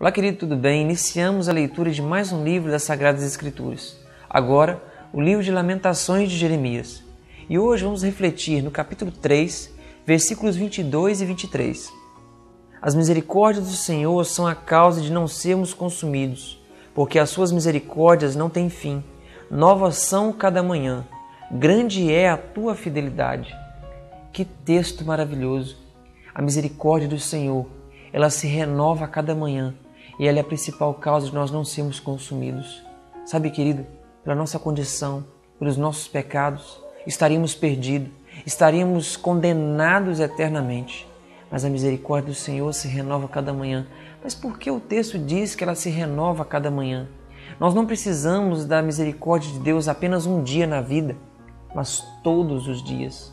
Olá, querido, tudo bem? Iniciamos a leitura de mais um livro das Sagradas Escrituras. Agora, o livro de Lamentações de Jeremias. E hoje vamos refletir no capítulo 3, versículos 22 e 23. As misericórdias do Senhor são a causa de não sermos consumidos, porque as suas misericórdias não têm fim. Novas são cada manhã. Grande é a tua fidelidade. Que texto maravilhoso! A misericórdia do Senhor, ela se renova a cada manhã e ela é a principal causa de nós não sermos consumidos. Sabe, querido, pela nossa condição, pelos nossos pecados, estaríamos perdidos, estaríamos condenados eternamente. Mas a misericórdia do Senhor se renova cada manhã. Mas por que o texto diz que ela se renova cada manhã? Nós não precisamos da misericórdia de Deus apenas um dia na vida, mas todos os dias.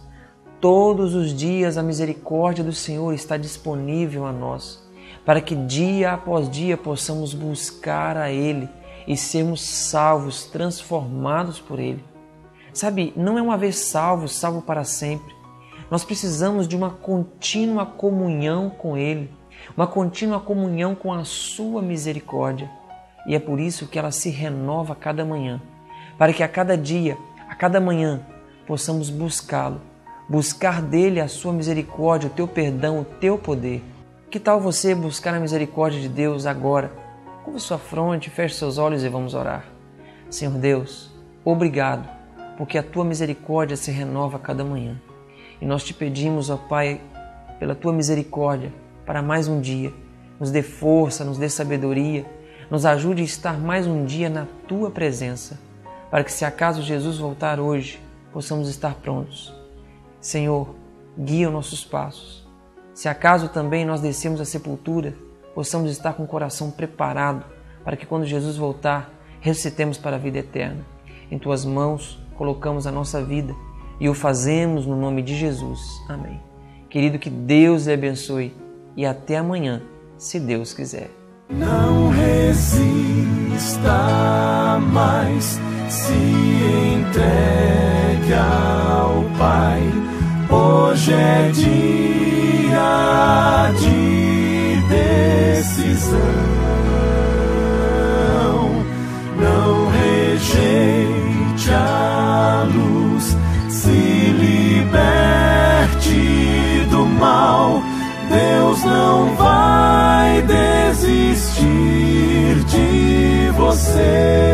Todos os dias a misericórdia do Senhor está disponível a nós para que dia após dia possamos buscar a Ele e sermos salvos, transformados por Ele. Sabe, não é uma vez salvo, salvo para sempre. Nós precisamos de uma contínua comunhão com Ele, uma contínua comunhão com a Sua misericórdia. E é por isso que ela se renova a cada manhã, para que a cada dia, a cada manhã, possamos buscá-lo, buscar dele a Sua misericórdia, o Teu perdão, o Teu poder. Que tal você buscar a misericórdia de Deus agora? Curva sua fronte, feche seus olhos e vamos orar. Senhor Deus, obrigado, porque a tua misericórdia se renova a cada manhã. E nós te pedimos, ó Pai, pela tua misericórdia, para mais um dia. Nos dê força, nos dê sabedoria, nos ajude a estar mais um dia na tua presença, para que, se acaso Jesus voltar hoje, possamos estar prontos. Senhor, guia os nossos passos se acaso também nós descemos à sepultura, possamos estar com o coração preparado para que quando Jesus voltar, ressuscitemos para a vida eterna. Em tuas mãos colocamos a nossa vida e o fazemos no nome de Jesus. Amém. Querido, que Deus lhe abençoe e até amanhã, se Deus quiser. Não resista mais, se entregue ao Pai. Hoje é dia se liberte do mal. Deus não vai desistir de você.